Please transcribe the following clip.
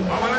Monica. Vámonos.